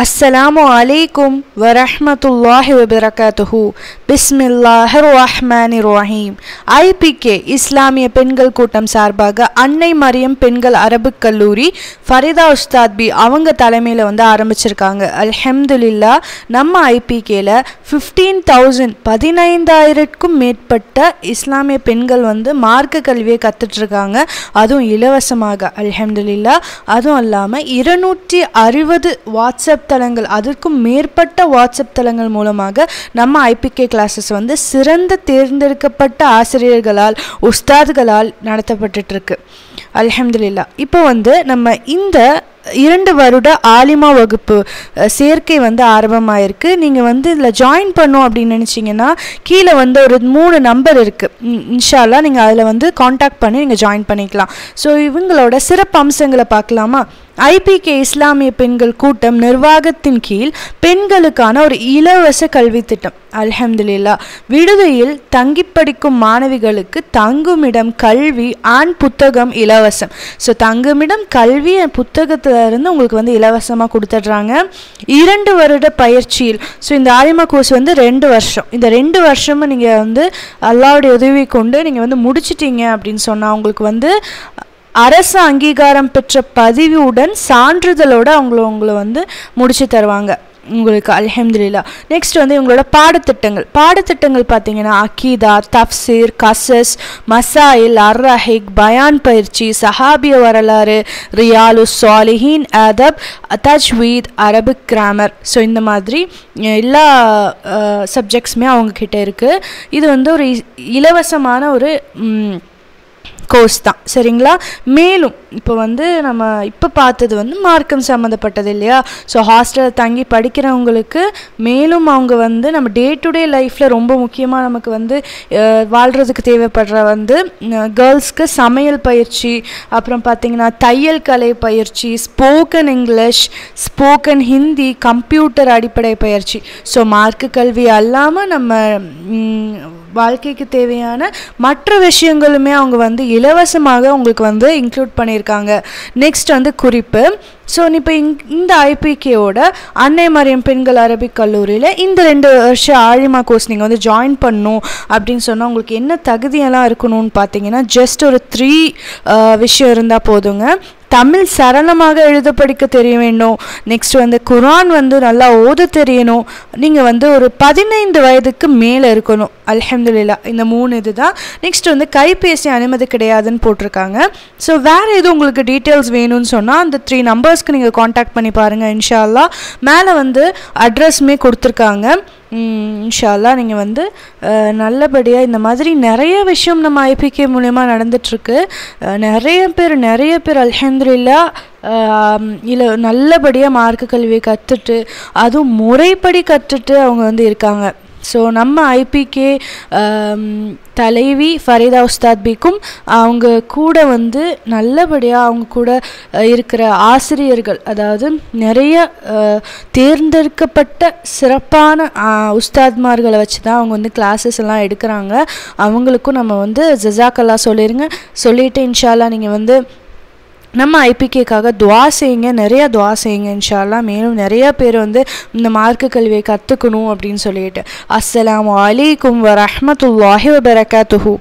அஸ்ஸலாமு அலைக்கும் வரஹ்மத்துல்லாஹி வபரகாத்துஹு. பிஸ்மில்லாஹிர் ரஹ்மானிர் ரஹீம் ஐபிகே இஸ்லாமிய பெண்கள் கூட்டம் சார்பாக அன்னை மரியம் பெண்கள் அரபுக் கல்லூரி ஃபரிதா உஸ்தாத் பி அவங்க தலைமையில் வந்து ஆரம்பிச்சிருக்காங்க. அல்ஹம்துலில்லா நம்ம ஐபிகேல ஃபிஃப்டீன் தௌசண்ட் பதினைந்தாயிரத்துக்கும் மேற்பட்ட இஸ்லாமிய பெண்கள் வந்து மார்க்க கல்வியை கற்றுட்ருக்காங்க அதுவும் இலவசமாக அல்ஹம்துலில்லா. அதுவும் இல்லாமல் இருநூற்றி அறுபது வாட்ஸ்அப் தளங்கள் அதற்கும் மேற்பட்ட வாட்ஸ்அப் தளங்கள் மூலமாக நம்ம ஐபிகே கிளாஸஸ் வந்து சிறந்த தேர்ந்தெடுக்கப்பட்ட ஆசிரியர்களால் உஸ்தாதுகளால் நடத்தப்பட்டுருக்கு அலமதுல்லா இப்போ வந்து நம்ம இந்த இரண்டு வருட ஆலிமா வகுப்பு சேர்க்கை வந்து ஆரம்பமாயிருக்கு. நீங்கள் வந்து இதில் ஜாயின் பண்ணும் அப்படின்னு நினச்சிங்கன்னா கீழே வந்து ஒரு மூணு நம்பர் இருக்குது இன்ஷால்லா நீங்கள் அதில் வந்து காண்டாக்ட் பண்ணி நீங்கள் ஜாயின் பண்ணிக்கலாம். ஸோ இவங்களோட சிறப்பு அம்சங்களை பார்க்கலாமா? ஐபிகே இஸ்லாமிய பெண்கள் கூட்டம் நிர்வாகத்தின் கீழ் பெண்களுக்கான ஒரு இலவச கல்வி திட்டம். அல்ஹம்துலில்லா. விடுதியில் தங்கி படிக்கும் மாணவிகளுக்கு தங்குமிடம் கல்வி ஆண் புத்தகம் இலவசம். ஸோ தங்குமிடம் கல்வி புத்தகத்துல இருந்து உங்களுக்கு வந்து இலவசமாக கொடுத்துட்றாங்க. இரண்டு வருட பயிற்சியில். ஸோ இந்த ஆலிமா கோர்ஸ் வந்து ரெண்டு வருஷம். இந்த ரெண்டு வருஷமும் நீங்கள் வந்து அல்லாவுடைய உதவி கொண்டு நீங்கள் வந்து முடிச்சிட்டீங்க அப்படின்னு சொன்னால் உங்களுக்கு வந்து அரசு அங்கீகாரம் பெற்ற பதிவுடன் சான்றிதழோட அவங்கள உங்களை வந்து முடிச்சு தருவாங்க. உங்களுக்கு அல்ஹம்துலில்லா. நெக்ஸ்ட் வந்து இவங்களோட பாடத்திட்டங்கள். பாடத்திட்டங்கள் பார்த்தீங்கன்னா அக்கீதா தஃப்சீர் கசஸ் மசாயில் அர்ரஹிக் பயான் பயிற்சி சஹாபிய வரலாறு ரியாலு சாலிஹீன் அதப் தஜ்வீத் அரபிக் கிராமர். ஸோ இந்த மாதிரி எல்லா சப்ஜெக்ட்ஸுமே அவங்கக்கிட்ட இருக்குது இது வந்து ஒரு இ- இலவசமான ஒரு கோர்ஸ் தான் சரிங்களா? மேலும் இப்போ வந்து நம்ம இப்போ பார்த்தது வந்து மார்க்கம் சம்மந்தப்பட்டது இல்லையா? ஸோ ஹாஸ்டலில் தங்கி படிக்கிறவங்களுக்கு மேலும் அவங்க வந்து நம்ம டே டு டே லைஃப்பில் ரொம்ப முக்கியமாக நமக்கு வந்து வாழ்கிறதுக்கு தேவைப்படுற வந்து கேர்ள்ஸ்க்கு சமையல் பயிற்சி அப்புறம் பார்த்திங்கன்னா தையல் கலை பயிற்சி spoken English spoken Hindi computer அடிப்படை பயிற்சி. ஸோ மார்க்கு கல்வி அல்லாமல் நம்ம வாழ்க்கைக்கு தேவையான மற்ற விஷயங்களுமே அவங்க வந்து இலவசமாக உங்களுக்கு வந்து இன்க்ளூட் பண்ணியிருக்காங்க. நெக்ஸ்ட் வந்து குறிப்பு. ஸோ இப்போ இந்த ஐபிகேவோட அன்னை மரியம் பெண்கள் அரபிக் கல்லூரியில் இந்த ரெண்டு வருஷம் ஆழிமா கோர்ஸ் நீங்கள் வந்து ஜாயின் பண்ணணும் அப்படின்னு சொன்னால் உங்களுக்கு என்ன தகுதியெல்லாம் இருக்கணும்னு பார்த்தீங்கன்னா ஜஸ்ட் ஒரு த்ரீ விஷயம் இருந்தால் போதுங்க. தமிழ் சரளமாக எழுத படிக்க தெரிய வேண்டும். நெக்ஸ்ட் வந்து குரான் வந்து நல்லா ஓத தெரியணும். நீங்கள் வந்து ஒரு பதினைந்து வயதுக்கு மேலே இருக்கணும். அலமதுல்லா இந்த மூணு இது தான் நெக்ஸ்ட் வந்து கைபேசி அனுமதி கிடையாதுன்னு போட்டிருக்காங்க. ஸோ வேறு எதுவும் உங்களுக்கு டீட்டெயில்ஸ் வேணும்னு சொன்னால் அந்த த்ரீ நம்பர்ஸ்க்கு நீங்கள் காண்டாக்ட் பண்ணி பாருங்கள் இன்ஷால்லா மேலே வந்து அட்ரஸுமே கொடுத்துருக்காங்க. இன்ஷால்லா நீங்கள் வந்து நல்லபடியாக இந்த மாதிரி நிறைய விஷயம் நம்ம ஐபிகே மூலயமா நடந்துட்டுருக்கு. நிறைய பேர் நிறைய பேர் அல்ஹந்திரில்லா இல்லை நல்லபடியாக மார்க்க கல்வியை கற்றுட்டு அதுவும் முறைப்படி கற்றுட்டு அவங்க வந்து இருக்காங்க. ஸோ நம்ம ஐபிகே um, தலைவி ஃபரீதா உஸ்தாத் பிக்கும் அவங்க கூட வந்து நல்லபடியாக அவங்க கூட இருக்கிற ஆசிரியர்கள் அதாவது நிறைய தேர்ந்தெடுக்கப்பட்ட சிறப்பான உஸ்தாத்மார்களை வச்சு தான் அவங்க வந்து கிளாஸஸ் எல்லாம் எடுக்கிறாங்க. அவங்களுக்கும் நம்ம வந்து ஜசாக்கல்லா சொல்லிடுங்க சொல்லிவிட்டு இன்ஷால்லா நீங்கள் வந்து நம்ம ஐபிகேக்காக துவா செய்யுங்க நிறைய துவா செய்யுங்க இன்ஷால்லா மேலும் நிறைய பேர் வந்து இந்த மார்க்க கல்வியை கற்றுக்கணும் அப்படின்னு சொல்லிட்டு. அஸ்லாம் வலைக்கும் வரமத்துல்லாஹி வபரகாத்துஹூ.